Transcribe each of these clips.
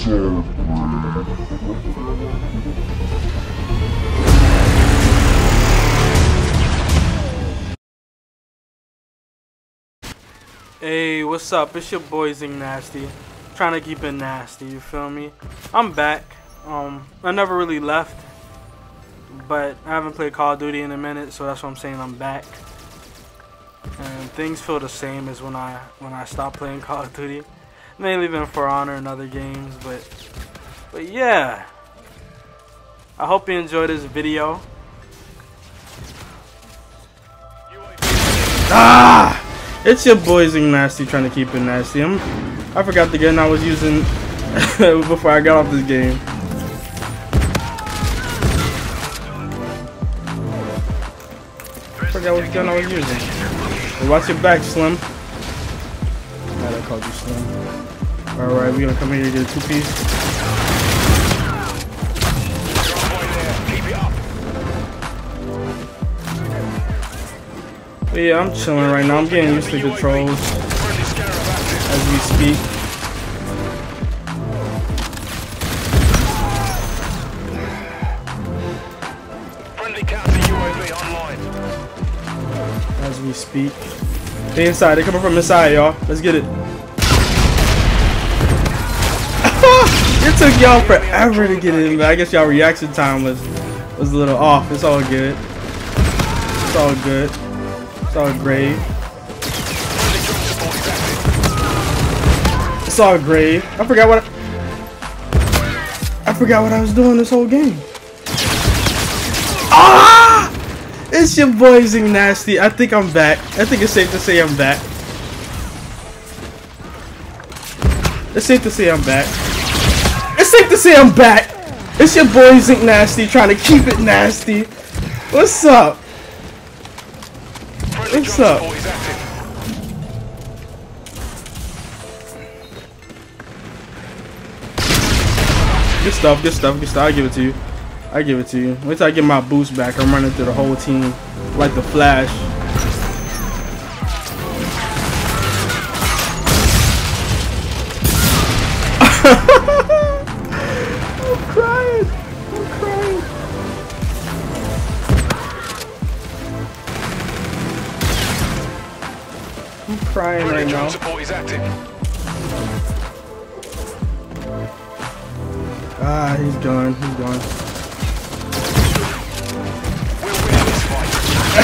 Hey, what's up? It's your boy Zing Nasty. Trying to keep it nasty, you feel me? I'm back. Um, I never really left, but I haven't played Call of Duty in a minute, so that's what I'm saying. I'm back, and things feel the same as when I when I stopped playing Call of Duty. Mainly been For Honor and other games, but but yeah. I hope you enjoy this video. Ah! It's your boy Zing Nasty trying to keep it nasty. I'm, I forgot the gun I was using before I got off this game. I forgot what gun I was using. Watch your back, Slim. Called you Slim. Alright, we gonna come in here and get a two-piece. But yeah, I'm chilling right now. I'm getting used to the controls as we speak. As we speak. They inside. They coming from inside, y'all. Let's get it. It took y'all forever to get in, but I guess y'all reaction time was was a little off. It's all good. It's all good. It's all great. It's all great. I forgot what I, I forgot what I was doing this whole game. Ah! It's your boy Zing Nasty. I think I'm back. I think it's safe to say I'm back. It's safe to say I'm back. Safe to say I'm back. It's your boy Zing Nasty trying to keep it nasty. What's up? What's up? Good stuff, good stuff, good stuff. I give it to you. I give it to you. Wait till I get my boost back. I'm running through the whole team like the Flash. crying right now. support is active. Ah, he's gone. He's gone.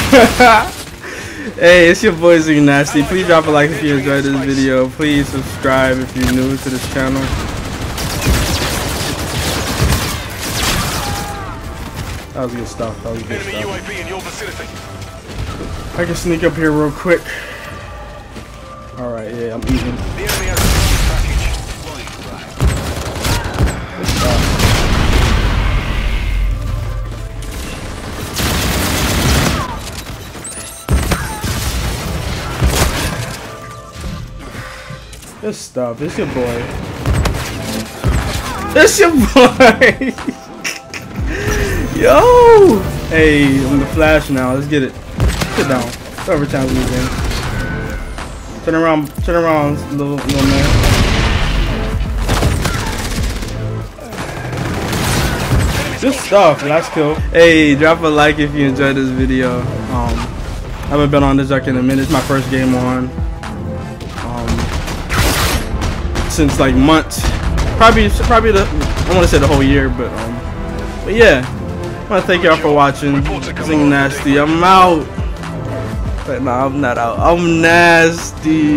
hey, it's your boy Zing Nasty. Please drop a like if you enjoyed this video. Please subscribe if you're new to this channel. That was good stuff. That was good stuff. UAV in your vicinity. I can sneak up here real quick. Alright, yeah, I'm eating. The enemy has a package. Good stuff. Good stuff. It's your boy. It's your boy. Yo. Hey, I'm the Flash now. Let's get it. Sit down. It's overtime weekend. Turn around. Turn around, little little man. Good stuff. Last kill. Hey, drop a like if you enjoyed this video. Um, I haven't been on this deck in a minute. It's my first game on. Um, since like months. Probably, probably the. I want to say the whole year, but um, but yeah. I want to thank y'all for watching. Zing nasty. I'm out. But nah, I'm not out. I'm nasty.